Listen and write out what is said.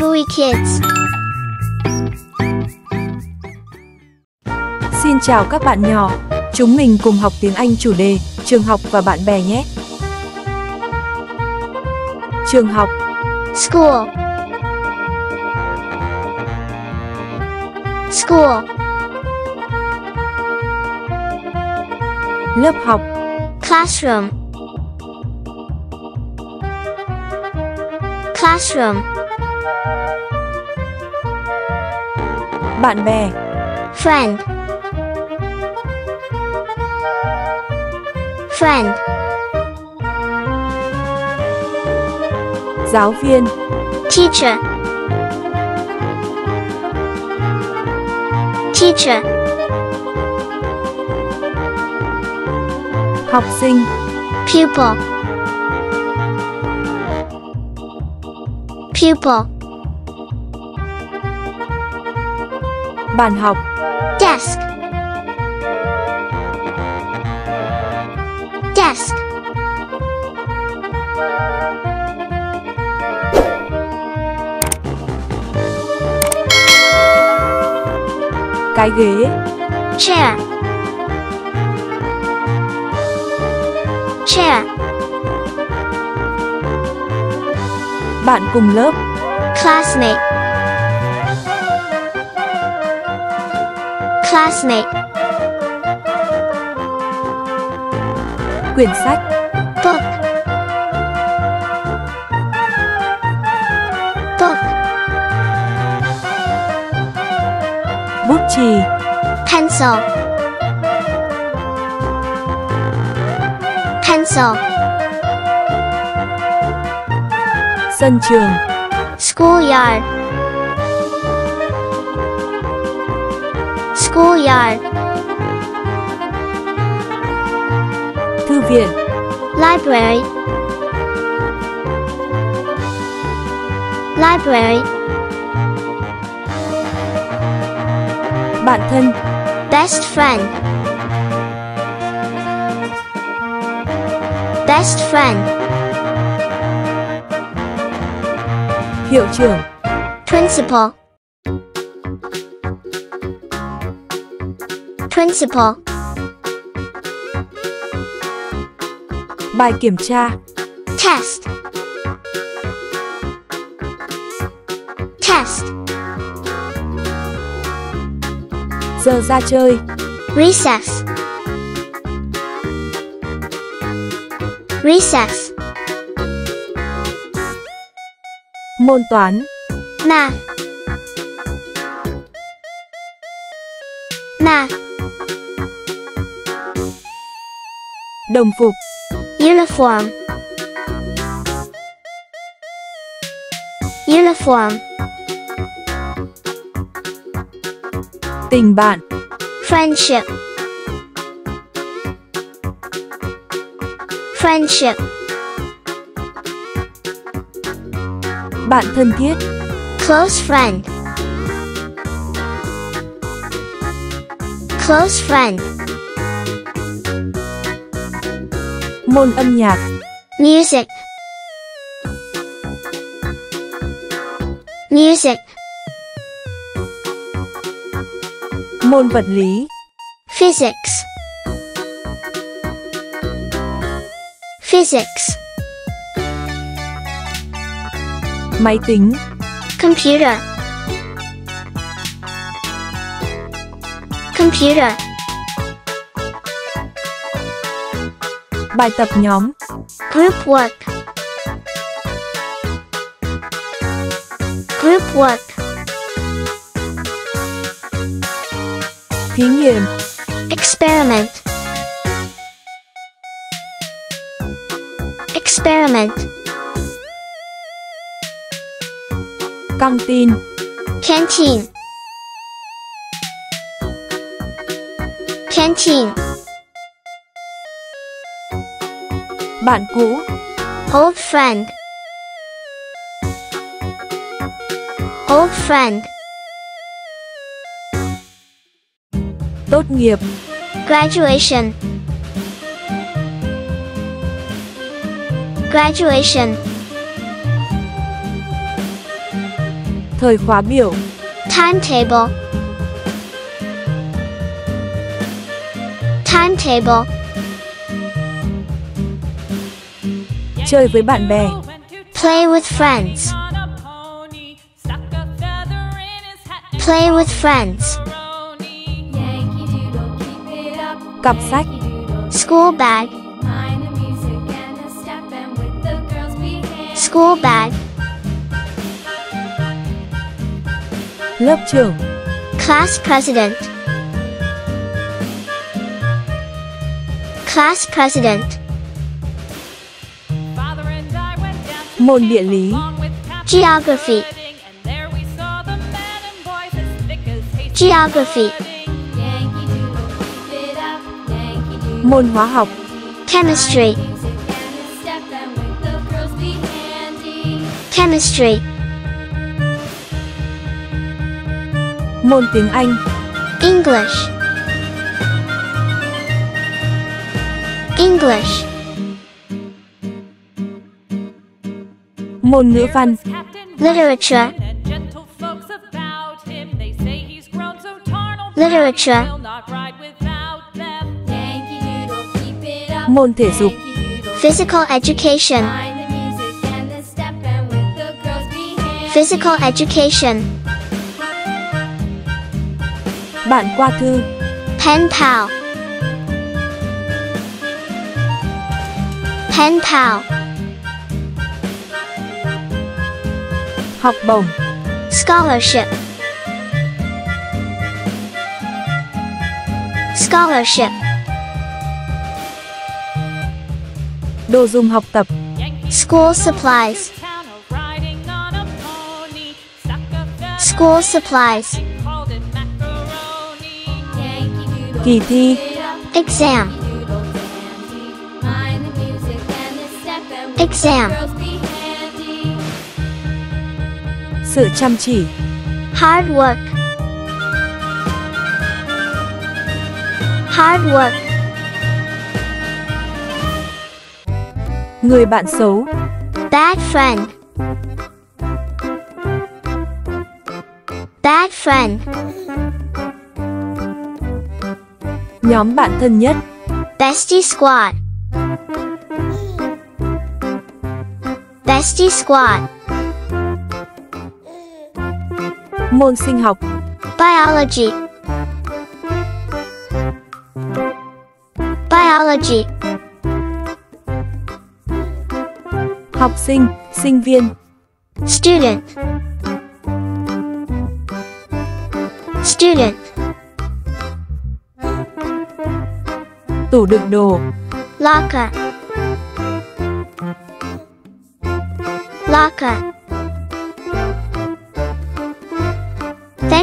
vui kids. Xin chào các bạn nhỏ. Chúng mình cùng học tiếng Anh chủ đề trường học và bạn bè nhé. Trường học, School. School. lớp học, Classroom. Classroom. Bạn bè, Friend. Friend. giáo viên, Teacher. Teacher. học sinh, Pupil. Pupil. Bàn học, Desk. Desk. cái ghế, Chair. Chair. bạn cùng lớp, Classmate. Classmate. quyển sách, Book. Book. bút chì, Pencil. Pencil. sân trường, Schoolyard. Schoolyard. thư viện, Library. Library. bạn thân, Best friend. Best friend. hiệu trưởng, Principal. Principal. bài kiểm tra, Test. Test. giờ ra chơi, Recess. Recess. môn toán, Math. Math. Đồng phục, Uniform. Uniform. tình bạn, Friendship. Friendship. bạn thân thiết, Close friend. Close friend. Môn âm nhạc, Music. Music. môn vật lý, Physics. Physics. máy tính, Computer. Computer. Bài tập nhóm, Group work. Group work. thí nghiệm, Experiment. Experiment. căng tin, Canteen. Canteen. Bạn cũ, Old friend. Old friend. tốt nghiệp, Graduation. Graduation. Thời khóa biểu. Timetable. Timetable. Chơi với bạn bè. Play with friends. Play with friends. Cặp sách. School bag. School bag. Lớp trưởng. Class president. Class president. Môn địa lý. Geography. Geography. Môn hóa học. Chemistry. Chemistry. Môn tiếng Anh. English. English. Môn ngữ văn. Literature. Literature. Môn thể dục. Physical education. Physical education. Bạn qua thư. Pen pal. Pen pal. Học bổng. Scholarship. Scholarship. Đồ dùng học tập. School supplies. School supplies. Kỳ thi. Exam. Exam. Sự chăm chỉ. Hard work. Hard work. Người bạn xấu. Bad friend. Bad friend. Nhóm bạn thân nhất. Bestie squad. Bestie squad. Môn sinh học. Biology. Biology. Học sinh, sinh viên. Student. Student. Tủ đựng đồ. Locker. Locker.